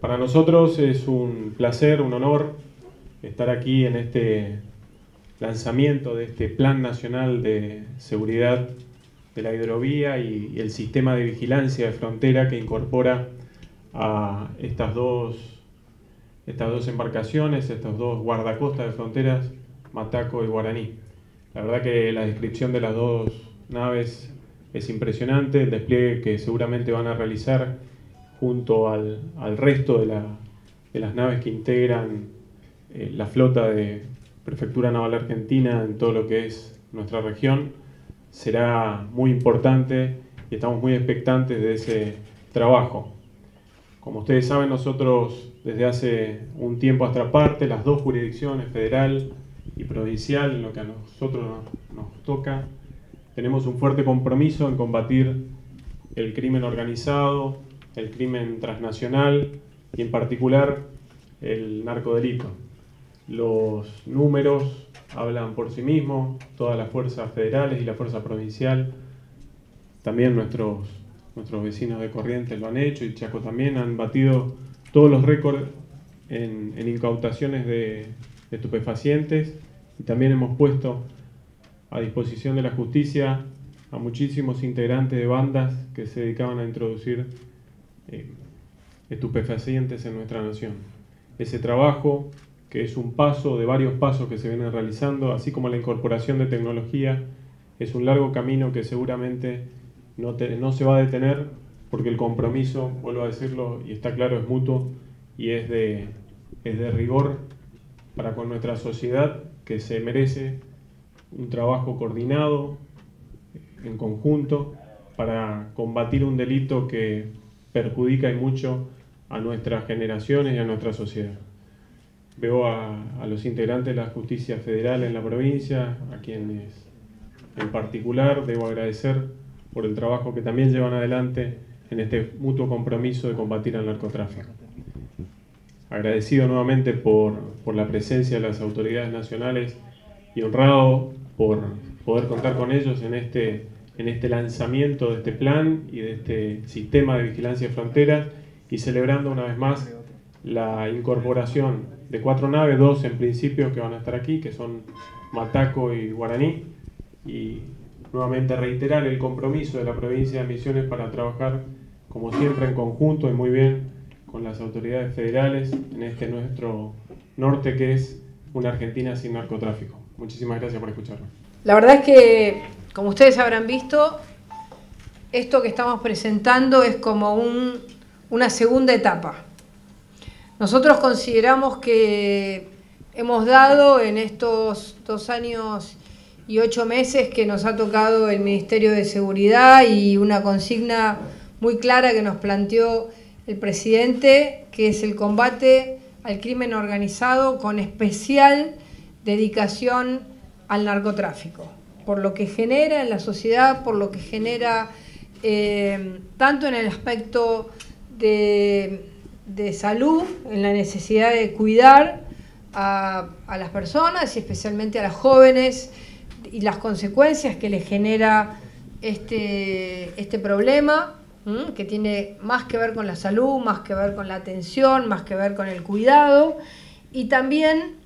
Para nosotros es un placer, un honor estar aquí en este lanzamiento de este Plan Nacional de Seguridad de la Hidrovía y, el sistema de vigilancia de frontera que incorpora a estas dos, estas dos embarcaciones, estos dos guardacostas de fronteras, Mataco y Guaraní. La verdad que la descripción de las dos naves es impresionante, el despliegue que seguramente van a realizar junto al, resto de, las naves que integran eh, la flota de Prefectura Naval Argentina en todo lo que es nuestra región, será muy importante y estamos muy expectantes de ese trabajo. Como ustedes saben, nosotros desde hace un tiempo hasta parte, las dos jurisdicciones, federal y provincial, en lo que a nosotros nos toca, tenemos un fuerte compromiso en combatir el crimen organizado, el crimen transnacional y en particular el narcodelito. Los números hablan por sí mismos, todas las fuerzas federales y la fuerza provincial, también nuestros, nuestros vecinos de Corrientes lo han hecho y Chaco también han batido todos los récords en, incautaciones de, de estupefacientes y también hemos puesto a disposición de la justicia a muchísimos integrantes de bandas que se dedicaban a introducir eh, estupefacientes en nuestra nación. Ese trabajo, que es un paso de varios pasos que se vienen realizando, así como la incorporación de tecnología, es un largo camino que seguramente no, no se va a detener porque el compromiso, vuelvo a decirlo, y está claro, es mutuo y es de, es de rigor para con nuestra sociedad que se merece un trabajo coordinado, en conjunto, para combatir un delito que perjudica y mucho a nuestras generaciones y a nuestra sociedad. Veo a, los integrantes de la justicia federal en la provincia, a quienes en particular debo agradecer por el trabajo que también llevan adelante en este mutuo compromiso de combatir al narcotráfico. Agradecido nuevamente por, por la presencia de las autoridades nacionales y honrado por poder contar con ellos en este en este lanzamiento de este plan y de este sistema de vigilancia de fronteras y celebrando una vez más la incorporación de cuatro naves, dos en principio que van a estar aquí, que son Mataco y Guaraní, y nuevamente reiterar el compromiso de la provincia de Misiones para trabajar como siempre en conjunto y muy bien con las autoridades federales en este nuestro norte que es una Argentina sin narcotráfico. Muchísimas gracias por escucharme. La verdad es que como ustedes habrán visto, esto que estamos presentando es como una segunda etapa. Nosotros consideramos que hemos dado en estos dos años y ocho meses que nos ha tocado el Ministerio de Seguridad y una consigna muy clara que nos planteó el presidente, que es el combate al crimen organizado con especial dedicación al narcotráfico por lo que genera en la sociedad, por lo que genera eh, tanto en el aspecto de, salud, en la necesidad de cuidar a, las personas y especialmente a las jóvenes y las consecuencias que le genera este, este problema, que tiene más que ver con la salud, más que ver con la atención, más que ver con el cuidado, y también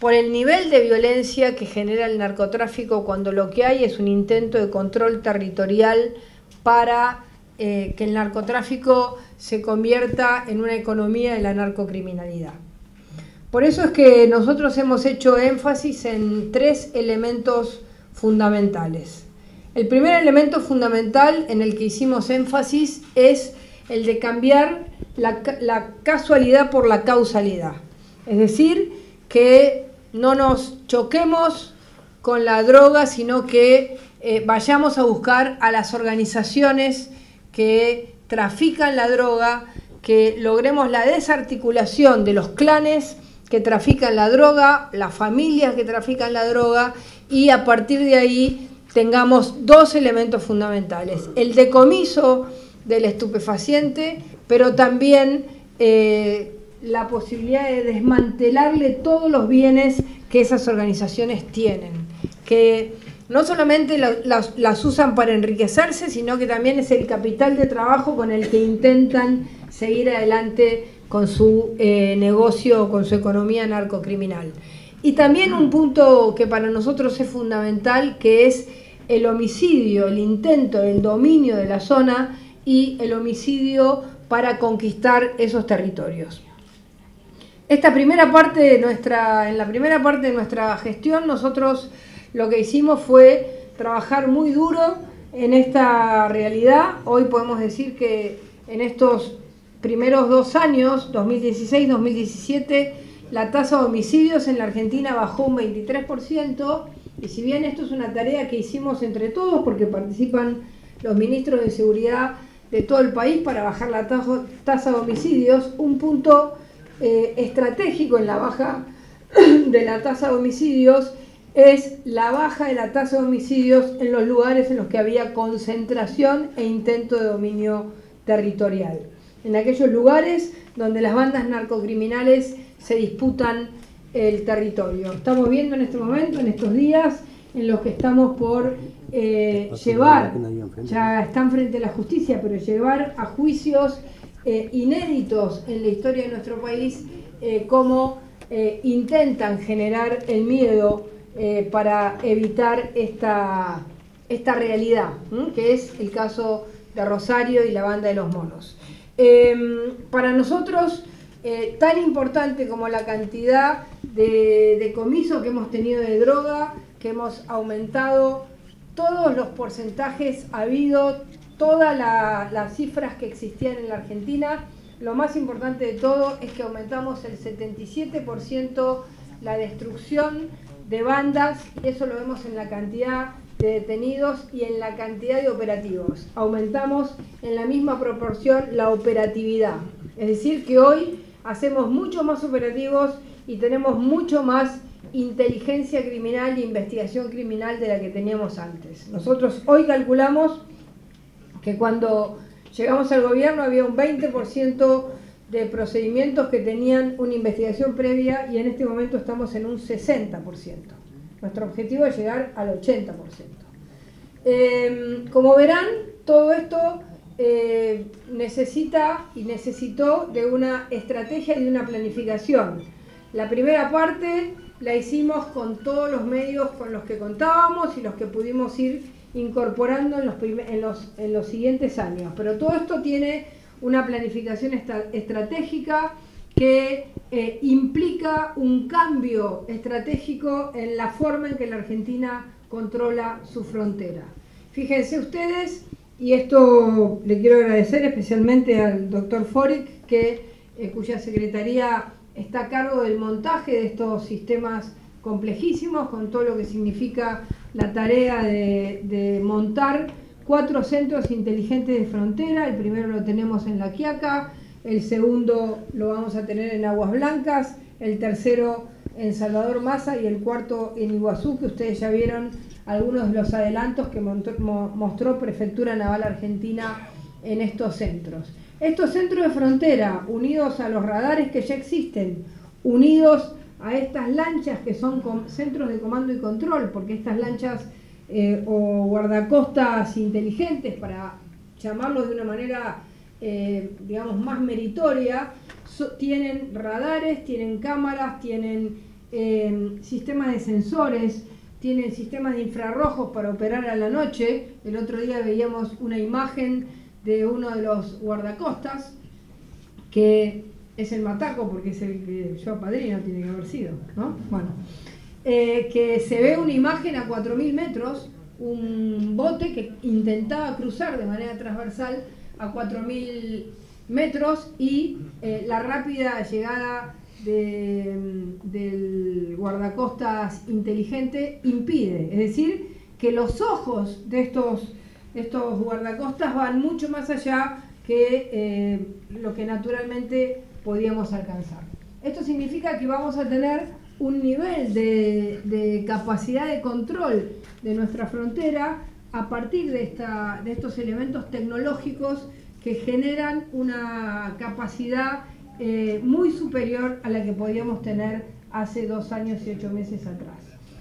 por el nivel de violencia que genera el narcotráfico cuando lo que hay es un intento de control territorial para eh, que el narcotráfico se convierta en una economía de la narcocriminalidad. Por eso es que nosotros hemos hecho énfasis en tres elementos fundamentales. El primer elemento fundamental en el que hicimos énfasis es el de cambiar la, la casualidad por la causalidad. Es decir, que no nos choquemos con la droga, sino que eh, vayamos a buscar a las organizaciones que trafican la droga, que logremos la desarticulación de los clanes que trafican la droga, las familias que trafican la droga y a partir de ahí tengamos dos elementos fundamentales, el decomiso del estupefaciente, pero también eh, la posibilidad de desmantelarle todos los bienes que esas organizaciones tienen, que no solamente las, usan para enriquecerse, sino que también es el capital de trabajo con el que intentan seguir adelante con su eh, negocio, con su economía narcocriminal. Y también un punto que para nosotros es fundamental, que es el homicidio, el intento del dominio de la zona y el homicidio para conquistar esos territorios. Esta primera parte de nuestra, en la primera parte de nuestra gestión, nosotros lo que hicimos fue trabajar muy duro en esta realidad. Hoy podemos decir que en estos primeros dos años, 2016-2017, la tasa de homicidios en la Argentina bajó un 23%, y si bien esto es una tarea que hicimos entre todos, porque participan los ministros de Seguridad de todo el país para bajar la tasa de homicidios, un punto eh, estratégico en la baja de la tasa de homicidios es la baja de la tasa de homicidios en los lugares en los que había concentración e intento de dominio territorial. En aquellos lugares donde las bandas narcocriminales se disputan el territorio. Estamos viendo en este momento, en estos días, en los que estamos por eh, llevar, ya están frente a la justicia, pero llevar a juicios eh, inéditos en la historia de nuestro país, eh, cómo intentan generar el miedo para evitar esta, esta realidad, que es el caso de Rosario y la banda de los monos. Em, para nosotros, tan importante como la cantidad de, de comiso que hemos tenido de droga, que hemos aumentado todos los porcentajes habido, todas las cifras que existían en la Argentina. Lo más importante de todo es que aumentamos el 77% la destrucción de bandas, y eso lo vemos en la cantidad de detenidos y en la cantidad de operativos. Aumentamos en la misma proporción la operatividad. Es decir, que hoy hacemos mucho más operativos y tenemos mucho más inteligencia criminal e investigación criminal de la que teníamos antes. Nosotros hoy calculamos que cuando llegamos al gobierno había un 20% de procedimientos que tenían una investigación previa y en este momento estamos en un 60%. Nuestro objetivo es llegar al 80%. Em, como verán, todo esto eh, necesita y necesitó de una estrategia y de una planificación. La primera parte la hicimos con todos los medios con los que contábamos y los que pudimos ir incorporando en los, en los, en los siguientes años. Pero todo esto tiene una planificación estratégica que eh, implica un cambio estratégico en la forma en que la Argentina controla su frontera. Fíjense ustedes, y esto le quiero agradecer especialmente al doctor Foric, que, eh, cuya secretaría está a cargo del montaje de estos sistemas complejísimos, con todo lo que significa la tarea de, montar cuatro centros inteligentes de frontera. El primero lo tenemos en La Quiaca, el segundo lo vamos a tener en Aguas Blancas, el tercero en Salvador Maza y el cuarto en Iguazú, que ustedes ya vieron algunos de los adelantos que mostró Prefectura Naval Argentina en estos centros. Estos centros de frontera, unidos a los radares que ya existen, unidos a estas lanchas que son centros de comando y control, porque estas lanchas eh, o guardacostas inteligentes, para llamarlos de una manera, eh, digamos, más meritoria, tienen radares, tienen cámaras, tienen eh, sistemas de sensores, tienen sistemas de infrarrojos para operar a la noche. El otro día veíamos una imagen de uno de los guardacostas, que es el Mataco, porque es el que yo padrino tiene que haber sido, ¿no? Bueno, eh, que se ve una imagen a 4.000 metros, un bote que intentaba cruzar de manera transversal a 4.000 metros y eh, la rápida llegada del guardacostas inteligente impide, es decir, que los ojos de estos estos guardacostas van mucho más allá que eh, lo que naturalmente podíamos alcanzar. Esto significa que vamos a tener un nivel de, capacidad de control de nuestra frontera a partir de, esta, de estos elementos tecnológicos que generan una capacidad eh, muy superior a la que podíamos tener hace dos años y ocho meses atrás.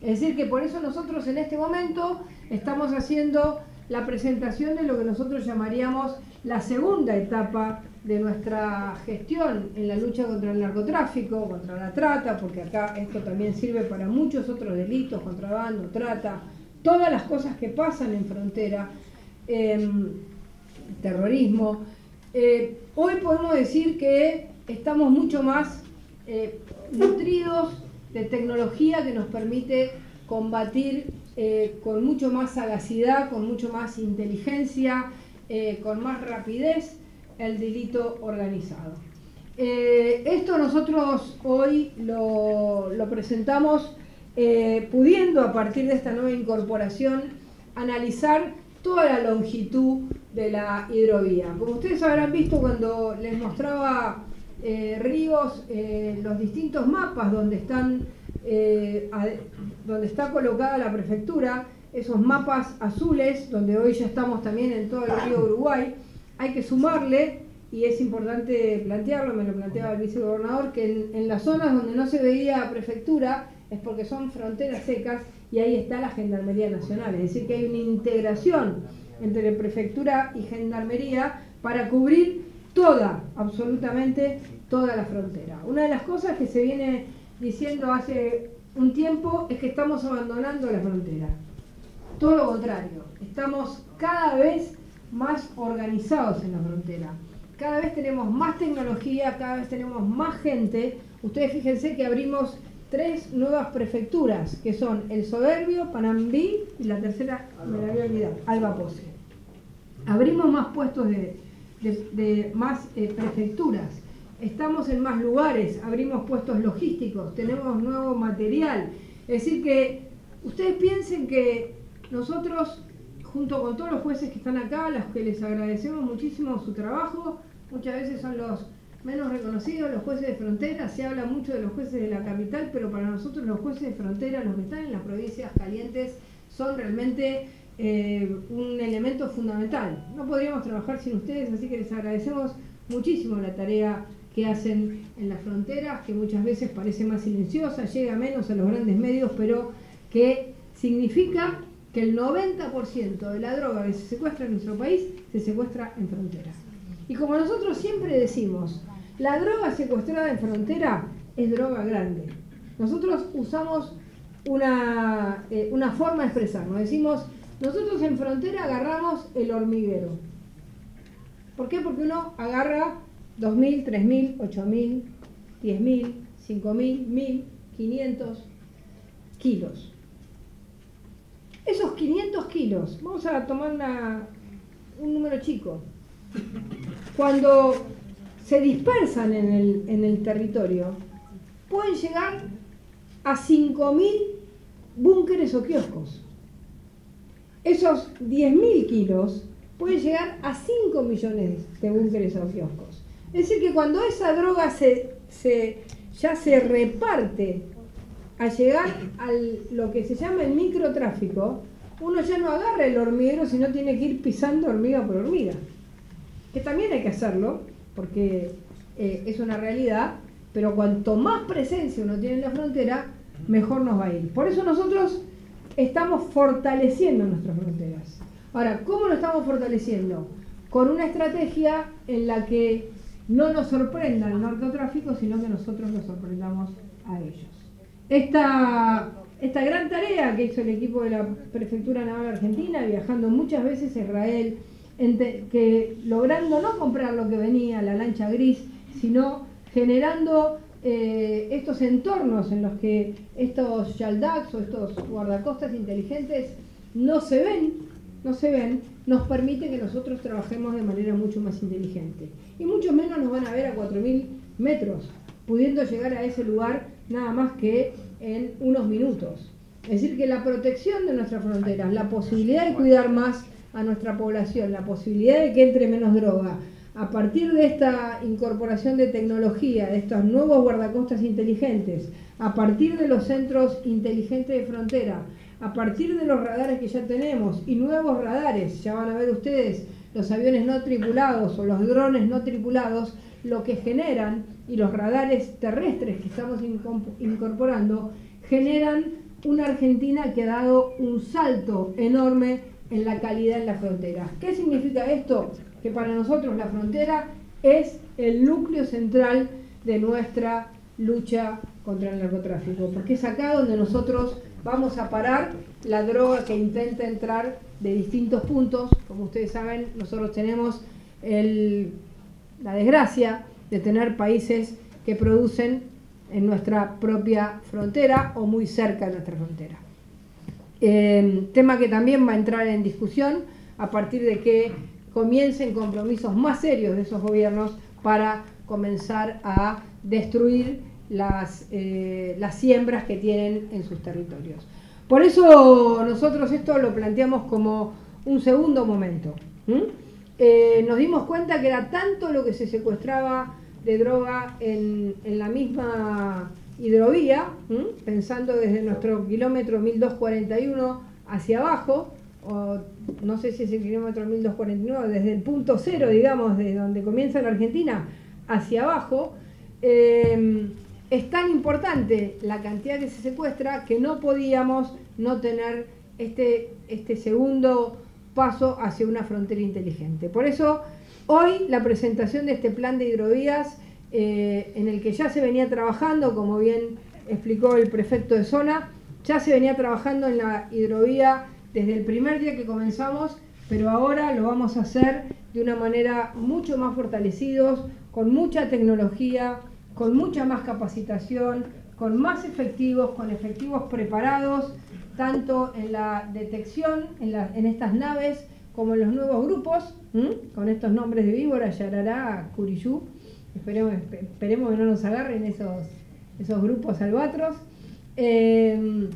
Es decir, que por eso nosotros en este momento estamos haciendo la presentación de lo que nosotros llamaríamos la segunda etapa de nuestra gestión en la lucha contra el narcotráfico, contra la trata, porque acá esto también sirve para muchos otros delitos, contrabando, trata, todas las cosas que pasan en frontera, em, terrorismo. Eh, hoy podemos decir que estamos mucho más eh, nutridos de tecnología que nos permite combatir eh, con mucho más sagacidad, con mucho más inteligencia, con más rapidez el delito organizado. esto nosotros hoy lo, lo presentamos pudiendo a partir de esta nueva incorporación analizar toda la longitud de la hidrovía. Como ustedes habrán visto cuando les mostraba eh, Ríos eh, los distintos mapas donde, están, eh, donde está colocada la prefectura, esos mapas azules, donde hoy ya estamos también en todo el río Uruguay, hay que sumarle, y es importante plantearlo, me lo planteaba el vicegobernador, que en, en las zonas donde no se veía prefectura es porque son fronteras secas y ahí está la Gendarmería Nacional, es decir, que hay una integración entre prefectura y gendarmería para cubrir toda, absolutamente toda la frontera. Una de las cosas que se viene diciendo hace un tiempo es que estamos abandonando la frontera. Todo lo contrario, estamos cada vez más organizados en la frontera. Cada vez tenemos más tecnología, cada vez tenemos más gente. Ustedes fíjense que abrimos tres nuevas prefecturas, que son el Soberbio, Panambí y la tercera, me la voy a Alba Pose. Abrimos más puestos de, más eh, prefecturas, estamos en más lugares, abrimos puestos logísticos, tenemos nuevo material. Es decir, que ustedes piensen que nosotros, junto con todos los jueces que están acá, a los que les agradecemos muchísimo su trabajo, muchas veces son los menos reconocidos, los jueces de frontera, se habla mucho de los jueces de la capital, pero para nosotros los jueces de frontera, los que están en las provincias calientes, son realmente eh, un elemento fundamental. No podríamos trabajar sin ustedes, así que les agradecemos muchísimo la tarea que hacen en las fronteras, que muchas veces parece más silenciosa, llega menos a los grandes medios, pero que significa que el 90% de la droga que se secuestra en nuestro país se secuestra en fronteras. Y como nosotros siempre decimos, la droga secuestrada en frontera es droga grande. Nosotros usamos una, eh, una forma de expresarnos. Decimos, nosotros en frontera agarramos el hormiguero. ¿Por qué? Porque uno agarra 2.000, 3.000, 8.000, 10.000, 5.000, 1.000, 500 kilos. Esos 500 kilos, vamos a tomar un número chico, cuando se dispersan en el, en el territorio, pueden llegar a 5.000 búnkeres o kioscos. Esos 10.000 kilos pueden llegar a 5 millones de búnkeres kioscos. Es decir, que cuando esa droga se, se, ya se reparte a llegar a lo que se llama el microtráfico, uno ya no agarra el hormiguero, sino tiene que ir pisando hormiga por hormiga que también hay que hacerlo, porque eh, es una realidad, pero cuanto más presencia uno tiene en la frontera, mejor nos va a ir. Por eso nosotros estamos fortaleciendo nuestras fronteras. Ahora, ¿cómo lo estamos fortaleciendo? Con una estrategia en la que no nos sorprenda el narcotráfico, sino que nosotros nos sorprendamos a ellos. Esta, esta gran tarea que hizo el equipo de la Prefectura Naval Argentina, viajando muchas veces a Israel, que logrando no comprar lo que venía, la lancha gris, sino generando eh, estos entornos en los que estos Yaldax o estos guardacostas inteligentes no se ven, no se ven, nos permite que nosotros trabajemos de manera mucho más inteligente. Y mucho menos nos van a ver a 4.000 metros, pudiendo llegar a ese lugar nada más que en unos minutos. Es decir, que la protección de nuestras fronteras, la posibilidad de cuidar más a nuestra población la posibilidad de que entre menos droga, a partir de esta incorporación de tecnología, de estos nuevos guardacostas inteligentes, a partir de los centros inteligentes de frontera, a partir de los radares que ya tenemos y nuevos radares, ya van a ver ustedes los aviones no tripulados o los drones no tripulados, lo que generan, y los radares terrestres que estamos incorporando, generan una Argentina que ha dado un salto enorme en la calidad en la frontera. ¿Qué significa esto? Que para nosotros la frontera es el núcleo central de nuestra lucha contra el narcotráfico, porque es acá donde nosotros vamos a parar la droga que intenta entrar de distintos puntos. Como ustedes saben, nosotros tenemos la desgracia de tener países que producen en nuestra propia frontera o muy cerca de nuestra frontera. Eh, tema que también va a entrar en discusión a partir de que comiencen compromisos más serios de esos gobiernos para comenzar a destruir las, eh, las siembras que tienen en sus territorios. Por eso nosotros esto lo planteamos como un segundo momento. Eh, nos dimos cuenta que era tanto lo que se secuestraba de droga en, la misma hidrovía, pensando desde nuestro kilómetro 1241 hacia abajo, o no sé si es el kilómetro 1249, desde el punto cero, digamos, de donde comienza la Argentina, hacia abajo, eh, es tan importante la cantidad que se secuestra que no podíamos no tener este, este segundo paso hacia una frontera inteligente. Por eso, hoy la presentación de este plan de hidrovías, eh, en el que ya se venía trabajando, como bien explicó el prefecto de zona, ya se venía trabajando en la hidrovía desde el primer día que comenzamos, pero ahora lo vamos a hacer de una manera mucho más fortalecidos, con mucha tecnología, con mucha más capacitación, con más efectivos, con efectivos preparados, tanto en la detección, en, estas naves, como en los nuevos grupos, con estos nombres de víbora, Yarará, Curiyú. Esperemos, esperemos que no nos agarren esos, esos grupos albatros. Em,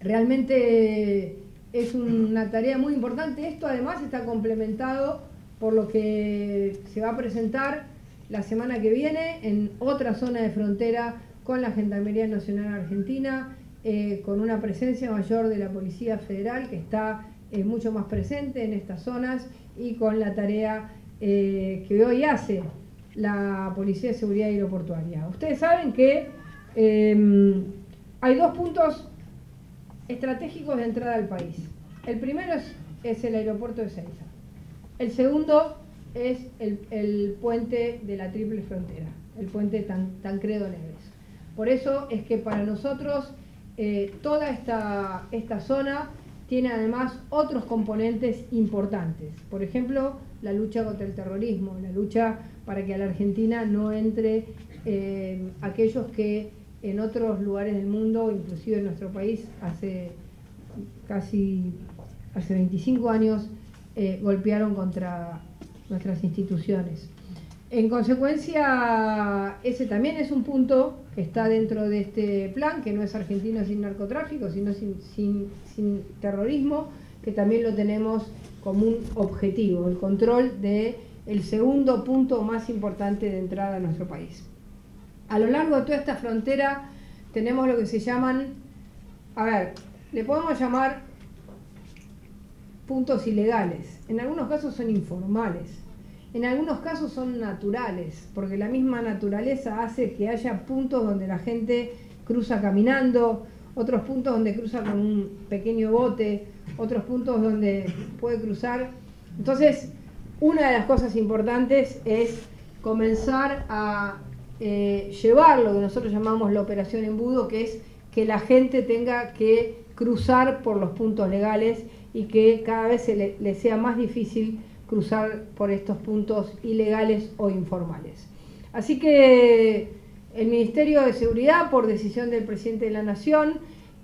realmente es una tarea muy importante. Esto además está complementado por lo que se va a presentar la semana que viene en otra zona de frontera con la Gendarmería Nacional Argentina, eh, con una presencia mayor de la Policía Federal que está eh, mucho más presente en estas zonas y con la tarea eh, que hoy hace la Policía de Seguridad Aeroportuaria. Ustedes saben que em, hay dos puntos estratégicos de entrada al país. El primero es, el aeropuerto de Ceiza. El segundo es el, puente de la triple frontera, el puente Tan, Tancredo Neves. Por eso es que para nosotros eh, toda esta, esta zona tiene además otros componentes importantes. Por ejemplo, la lucha contra el terrorismo, la lucha para que a la Argentina no entre eh, aquellos que en otros lugares del mundo, inclusive en nuestro país, hace casi hace 25 años, eh, golpearon contra nuestras instituciones. En consecuencia, ese también es un punto que está dentro de este plan, que no es Argentina sin narcotráfico, sino sin, terrorismo, que también lo tenemos como un objetivo, el control del el segundo punto más importante de entrada a nuestro país. A lo largo de toda esta frontera tenemos lo que se llaman, a ver, le podemos llamar puntos ilegales. En algunos casos son informales, en algunos casos son naturales, porque la misma naturaleza hace que haya puntos donde la gente cruza caminando, otros puntos donde cruza con un pequeño bote, otros puntos donde puede cruzar. Entonces, una de las cosas importantes es comenzar a eh, llevar lo que nosotros llamamos la operación embudo, que es que la gente tenga que cruzar por los puntos legales y que cada vez le, sea más difícil cruzar por estos puntos ilegales o informales. Así que el Ministerio de Seguridad, por decisión del presidente de la Nación,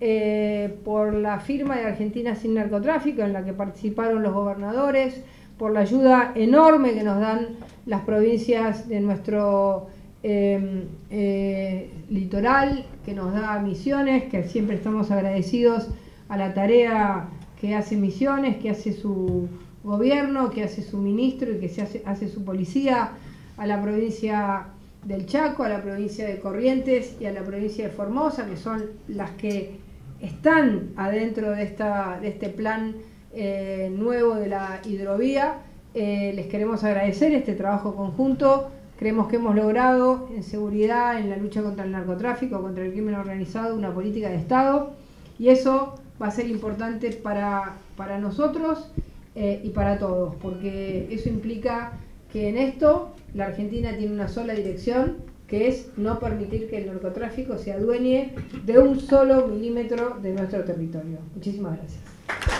eh, por la firma de Argentina sin narcotráfico, en la que participaron los gobernadores, por la ayuda enorme que nos dan las provincias de nuestro em, eh, litoral, que nos da misiones, que siempre estamos agradecidos a la tarea que hace Misiones, que hace su gobierno, que hace su ministro y que se hace, hace su policía, a la provincia del Chaco, a la provincia de Corrientes y a la provincia de Formosa, que son las que están adentro de, esta, de este plan eh, nuevo de la hidrovía. Eh, les queremos agradecer este trabajo conjunto. Creemos que hemos logrado en seguridad, en la lucha contra el narcotráfico, contra el crimen organizado, una política de Estado y eso va a ser importante para para nosotros eh, y para todos, porque eso implica que en esto la Argentina tiene una sola dirección, que es no permitir que el narcotráfico se adueñe de un solo milímetro de nuestro territorio. Muchísimas gracias.